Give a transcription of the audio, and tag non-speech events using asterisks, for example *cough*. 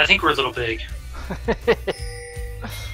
I think we're a little big. *laughs*